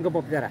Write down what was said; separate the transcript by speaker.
Speaker 1: 이거 봅자라